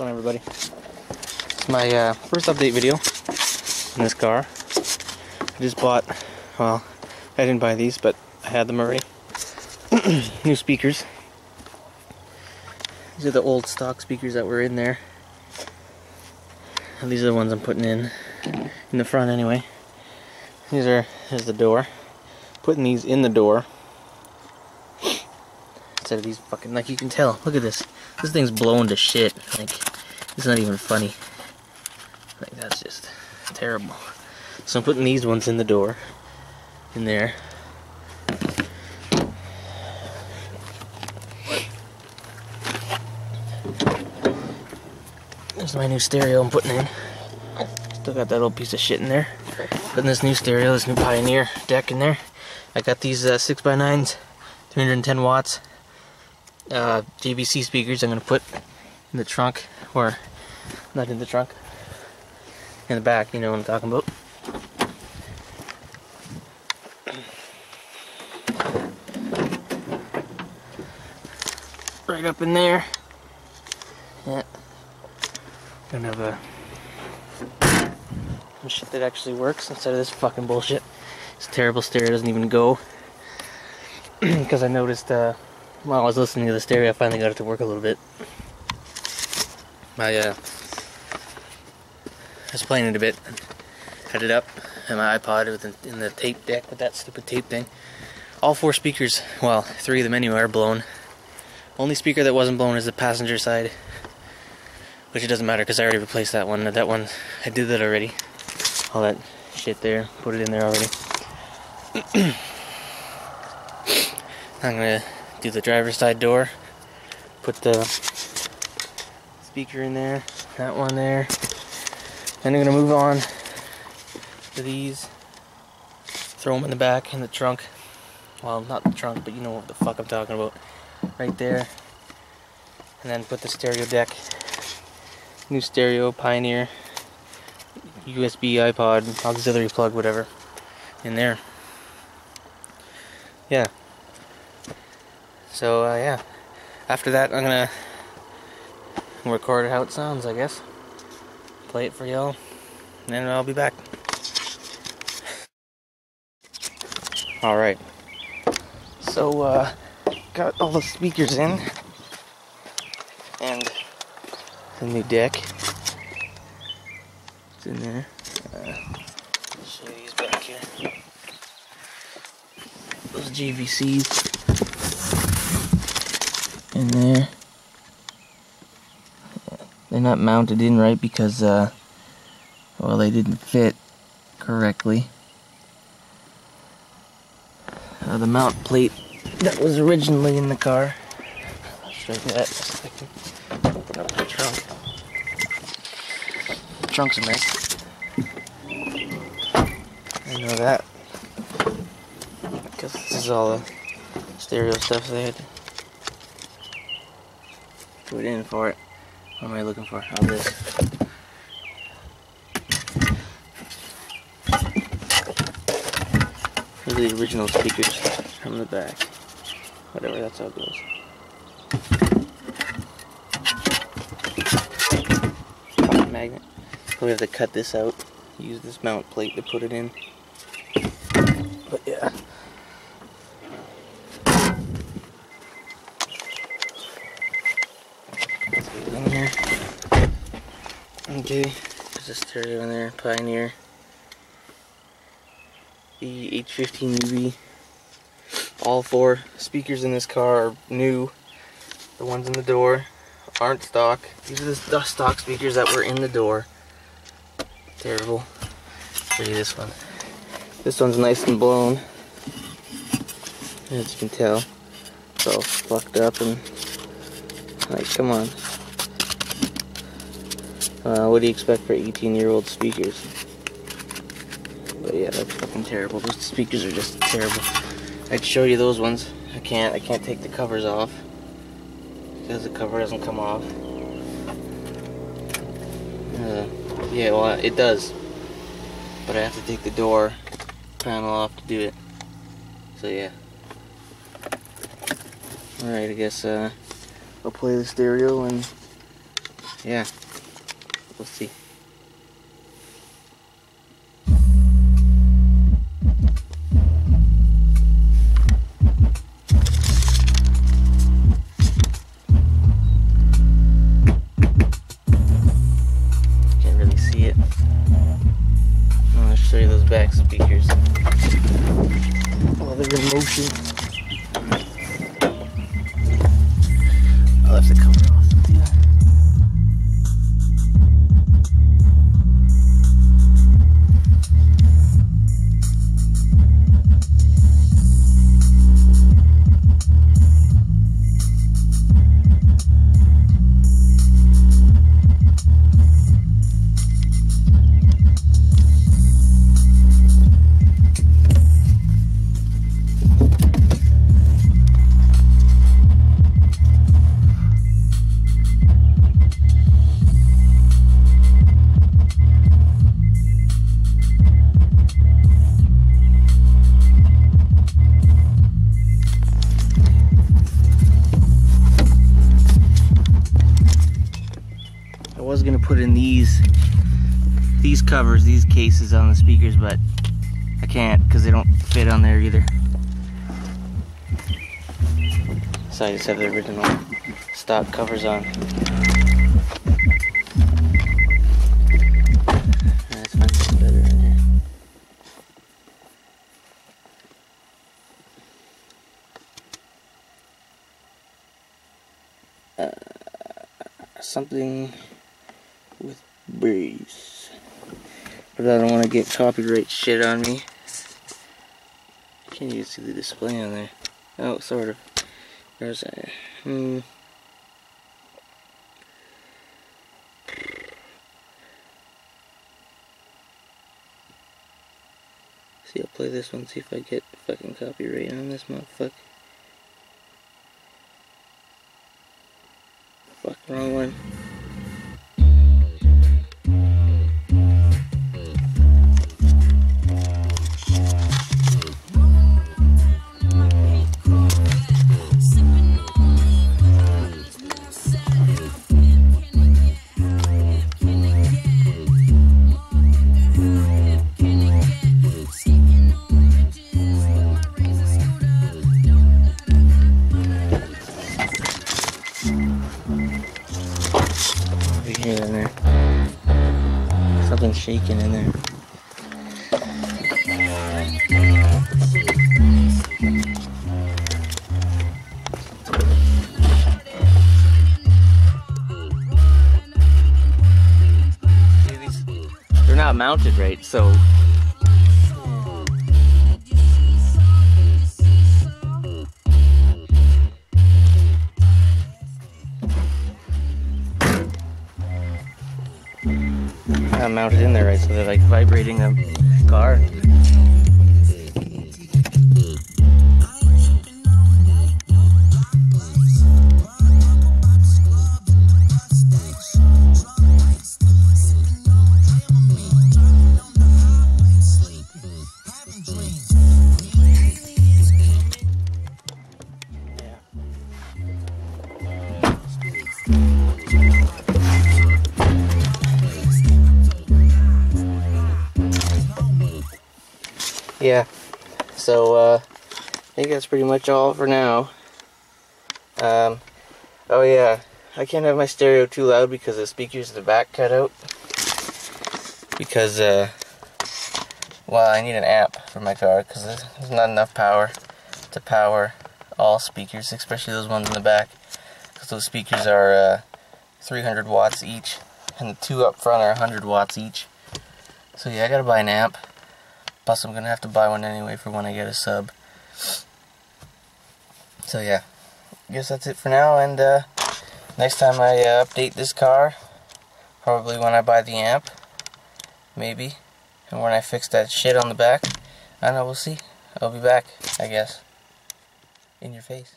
going everybody? It's my uh, first update video in this car. I just bought, well, I didn't buy these, but I had them already. New speakers. These are the old stock speakers that were in there. And these are the ones I'm putting in, in the front anyway. These are, here's the door. Putting these in the door. Instead of these fucking, like you can tell, look at this. This thing's blown to shit. Like, it's not even funny. Like, that's just terrible. So I'm putting these ones in the door. In there. There's my new stereo I'm putting in. Still got that old piece of shit in there. Putting this new stereo, this new Pioneer deck in there. I got these uh, 6x9s, 310 watts. Uh, JVC speakers I'm going to put in the trunk, or not in the trunk, in the back, you know what I'm talking about. Right up in there. Yeah. Gonna have a shit that actually works instead of this fucking bullshit. This terrible stereo doesn't even go. Because I noticed uh, while I was listening to the stereo, I finally got it to work a little bit. My, uh, I was playing it a bit, had it up, and my iPod with in the tape deck with that stupid tape thing. All four speakers, well, three of them anyway, are blown. Only speaker that wasn't blown is the passenger side, which it doesn't matter because I already replaced that one. That one, I did that already. All that shit there, put it in there already. I'm gonna do the driver's side door, put the speaker in there, that one there. Then I'm gonna move on to these, throw them in the back in the trunk. Well, not the trunk, but you know what the fuck I'm talking about. Right there. And then put the stereo deck, new stereo, Pioneer, USB, iPod, auxiliary plug, whatever, in there. Yeah. So, uh, yeah. After that, I'm gonna record how it sounds, I guess. Play it for y'all, and then I'll be back. Alright. So, uh, got all the speakers in, and the new deck. It's in there. Uh, show you these back here. Those JVCs in there. They're not mounted in right because, uh, well, they didn't fit correctly. Uh, the mount plate that was originally in the car. I'll show second. Up the trunk. The trunk's a mess. I know that. Because this is all the stereo stuff they had to put in for it. What am I looking for? All this. These are the original speakers from the back. Whatever, that's how it goes. Magnet. We have to cut this out. Use this mount plate to put it in. But yeah. Let's get it in here. Okay, there's a stereo in there, Pioneer. The H15UB. All four speakers in this car are new. The ones in the door aren't stock. These are the stock speakers that were in the door. Terrible. Show you this one. This one's nice and blown. As you can tell. It's all fucked up and like come on. Uh, what do you expect for 18 year old speakers? But yeah, that's fucking terrible. Those speakers are just terrible. I'd show you those ones. I can't. I can't take the covers off because the cover doesn't come off. Uh, yeah, well, it does, but I have to take the door panel off to do it. So yeah. All right, I guess uh, I'll play the stereo and yeah, we'll see. In these these covers, these cases on the speakers, but I can't because they don't fit on there either. So I just have the original stock covers on. Uh, something with breeze. But I don't want to get copyright shit on me. Can't even see the display on there. Oh, sort of. There's a. Hmm. See, I'll play this one, see if I get fucking copyright on this motherfucker. Mounted right, so mounted in there right, so they're like vibrating the car. Yeah. So uh, I think that's pretty much all for now. Um, oh yeah, I can't have my stereo too loud because the speakers in the back cut out. Because uh, well, I need an amp for my car because there's not enough power to power all speakers, especially those ones in the back. Because those speakers are uh, 300 watts each, and the two up front are 100 watts each. So yeah, I gotta buy an amp. Plus, I'm gonna have to buy one anyway for when I get a sub. So yeah, guess that's it for now. And uh, next time I uh, update this car, probably when I buy the amp, maybe, and when I fix that shit on the back. I don't know. We'll see. I'll be back. I guess. In your face.